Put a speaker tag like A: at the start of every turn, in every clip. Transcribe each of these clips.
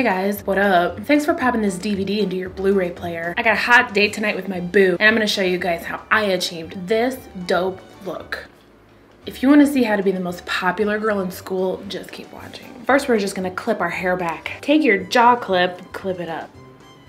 A: Hey guys, what up? Thanks for popping this DVD into your Blu-ray player. I got a hot date tonight with my boo, and I'm gonna show you guys how I achieved this dope look. If you wanna see how to be the most popular girl in school, just keep watching. First, we're just gonna clip our hair back. Take your jaw clip, clip it up.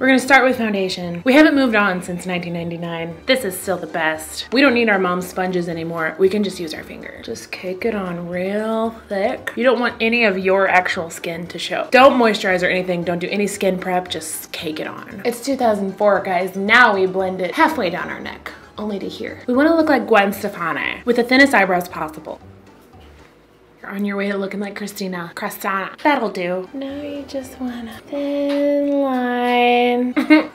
A: We're gonna start with foundation. We haven't moved on since 1999. This is still the best. We don't need our mom's sponges anymore. We can just use our finger. Just cake it on real thick. You don't want any of your actual skin to show. Don't moisturize or anything. Don't do any skin prep. Just cake it on. It's 2004, guys. Now we blend it halfway down our neck only to here. We wanna look like Gwen Stefani with the thinnest eyebrows possible. You're on your way to looking like Christina Crestana. That'll do. Now you just want a thin line.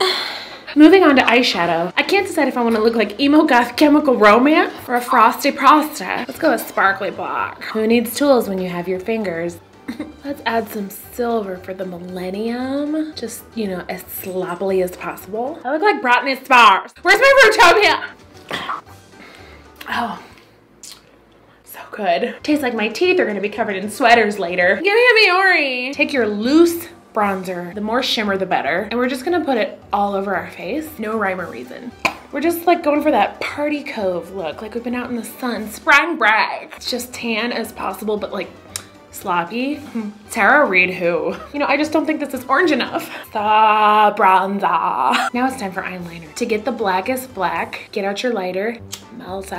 A: Moving on to eyeshadow. I can't decide if I want to look like emo goth chemical romance or a frosty prosta. Let's go with sparkly black. Who needs tools when you have your fingers? Let's add some silver for the millennium. Just, you know, as sloppily as possible. I look like Britney Spears. Where's my Rotopia? Oh, good. Tastes like my teeth are gonna be covered in sweaters later. Give me a Biore. Take your loose bronzer. The more shimmer, the better. And we're just gonna put it all over our face. No rhyme or reason. We're just like going for that party cove look, like we've been out in the sun, sprang brag. It's just tan as possible, but like sloppy. Hmm. Tara Reid who? You know, I just don't think this is orange enough. The bronzer. Now it's time for eyeliner. To get the blackest black, get out your lighter, melt.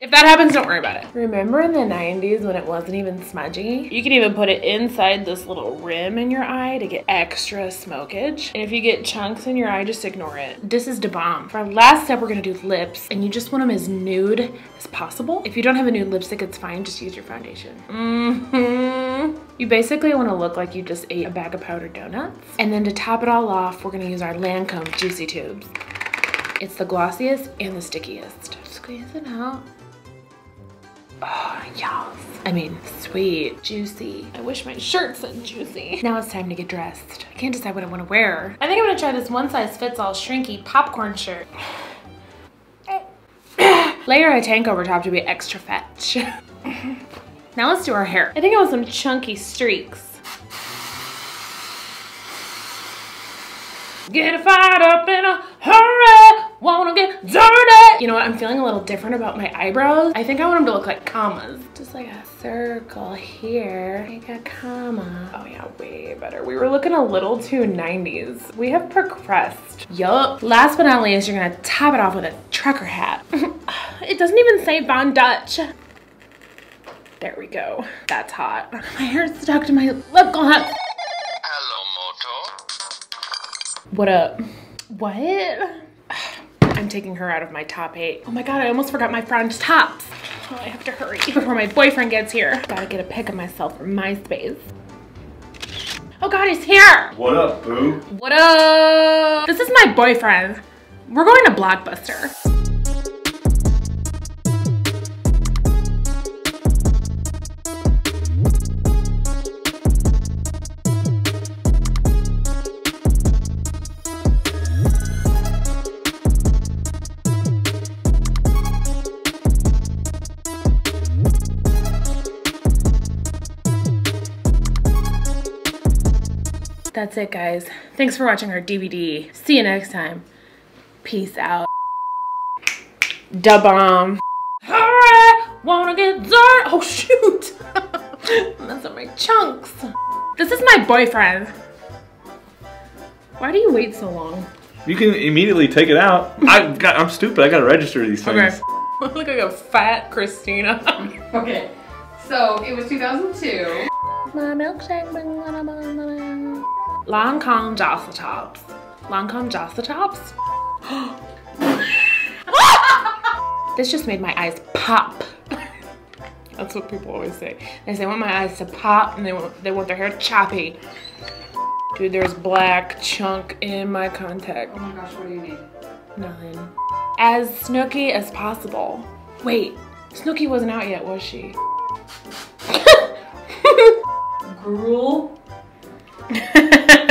A: If that happens, don't worry about it. Remember in the 90s when it wasn't even smudgy? You can even put it inside this little rim in your eye to get extra smokage. And if you get chunks in your eye, just ignore it. This is the bomb. For our last step, we're gonna do lips and you just want them as nude as possible. If you don't have a nude lipstick, it's fine. Just use your foundation. Mm hmm You basically wanna look like you just ate a bag of powdered donuts. And then to top it all off, we're gonna use our Lancome Juicy Tubes. It's the glossiest and the stickiest. Squeeze it out. Oh, yes. I mean, sweet, juicy. I wish my shirt said juicy. Now it's time to get dressed. I can't decide what I want to wear. I think I'm gonna try this one size fits all shrinky popcorn shirt. Layer a tank over top to be extra fetch. now let's do our hair. I think I want some chunky streaks. Get fired up in a hurry wanna get dirty. You know what, I'm feeling a little different about my eyebrows. I think I want them to look like commas. Just like a circle here, make a comma. Oh yeah, way better. We were looking a little too 90s. We have progressed. Yup. Last but not least, you're gonna top it off with a trucker hat. it doesn't even say Von Dutch. There we go. That's hot. My hair's stuck to my lip gloss. Hello, Moto. What up? What? I'm taking her out of my top eight. Oh my God, I almost forgot my front tops. Oh, I have to hurry before my boyfriend gets here. Gotta get a pic of myself from MySpace. Oh God, he's here.
B: What up, boo?
A: What up? This is my boyfriend. We're going to Blockbuster. That's it, guys. Thanks for watching our DVD. See you next time. Peace out. Da bomb. Alright, wanna get dirt? Oh shoot! That's on my chunks. This is my boyfriend. Why do you wait so long?
B: You can immediately take it out. I got, I'm stupid. I gotta register these things.
A: Okay. I look like a fat Christina.
C: okay. So it was 2002.
A: My milkshake. Lancome Jostle Tops. Lancome Jostle Tops? this just made my eyes pop. That's what people always say. They say, I want my eyes to pop and they want, they want their hair choppy. Dude, there's black chunk in my contact.
C: Oh my gosh, what do you need?
A: Nothing. As Snooki as possible. Wait, Snooki wasn't out yet, was she?
C: Gruel?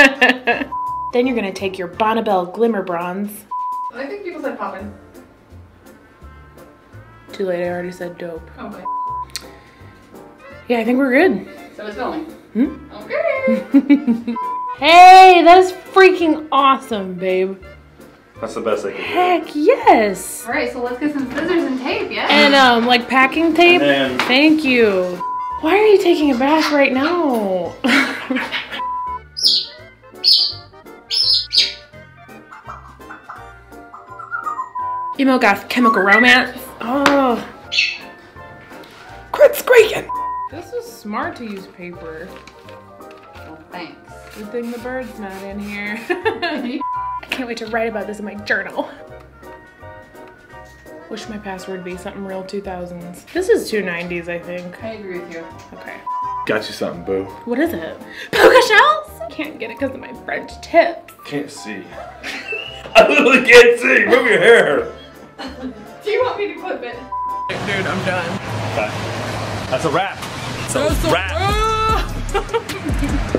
A: then you're gonna take your Bonne Bell Glimmer Bronze.
C: I think people said poppin'.
A: Too late, I already said dope.
C: Okay.
A: Yeah, I think we're good.
C: So it's filming. Okay.
A: Hey, that is freaking awesome, babe.
B: That's the best I can
A: Heck yes.
C: All right, so let's get some scissors and tape, yeah?
A: And um, like packing tape.
B: And then-
A: Thank you. Why are you taking a bath right now? Emo goth chemical romance. Oh. Quit squeaking. This is smart to use paper.
C: Well, thanks.
A: Good thing the bird's not in here. I can't wait to write about this in my journal. Wish my password be something real 2000s. This is 290s, I think.
C: I agree with you.
A: Okay.
B: got you something, boo.
A: What is it? Puka shells? Can't get it because of my French tips.
B: Can't see. I literally can't see. Move your hair.
C: Do you want me to clip it?
A: Dude, I'm done.
B: Okay. That's a wrap. That's a wrap.